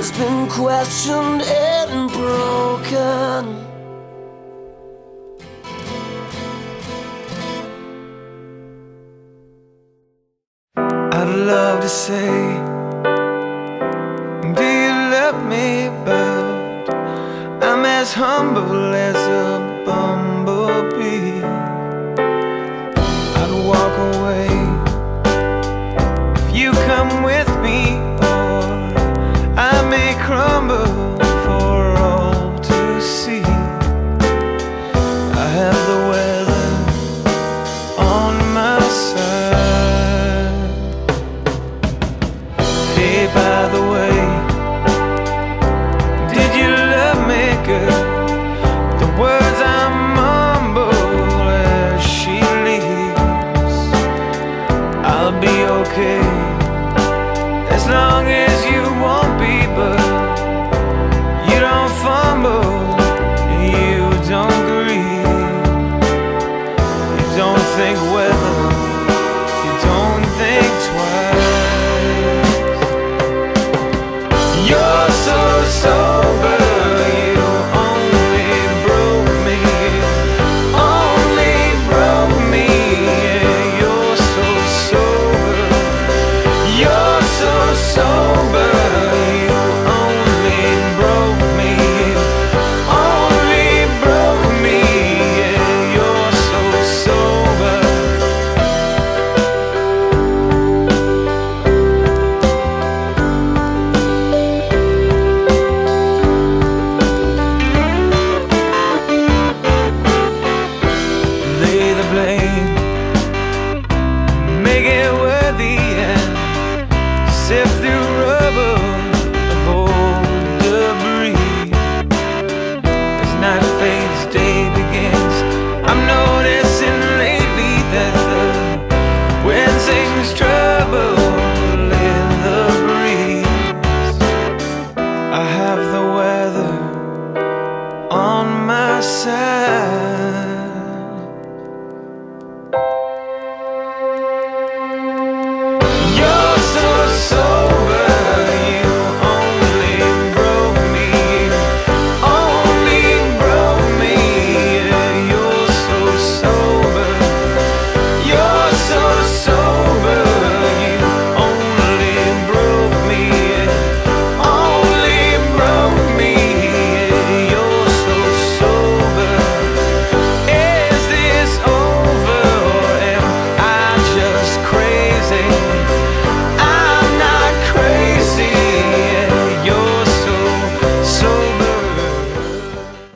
has been questioned and broken. I'd love to say, Do you love me? But I'm as humble as okay. As long as you won't be but You don't fumble You don't grieve. You don't think whether